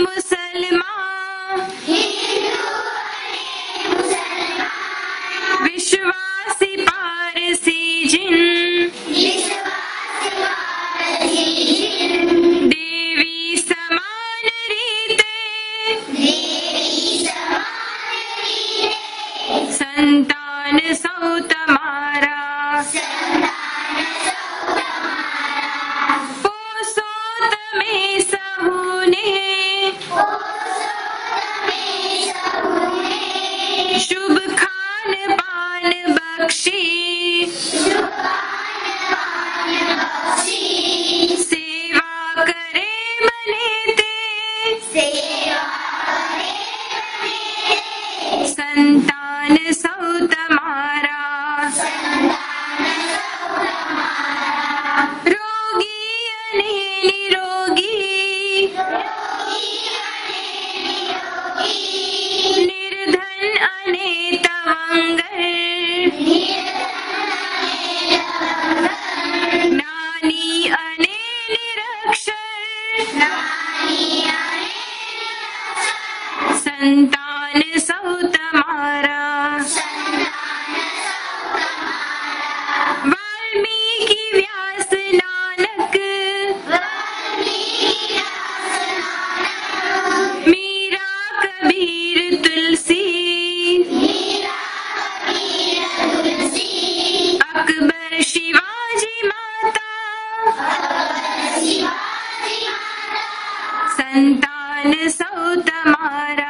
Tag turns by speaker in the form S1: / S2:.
S1: मुसलमान। विश्वासी पारसी जिन। देवी समान रीते। संतान सौ तुम्हारा संतान सौ तुम्हारा वाल्मीकि व्यास नानक मीरा कबीर तुलसी अकबर शिवाजी माता સંતાન સૌ તમારા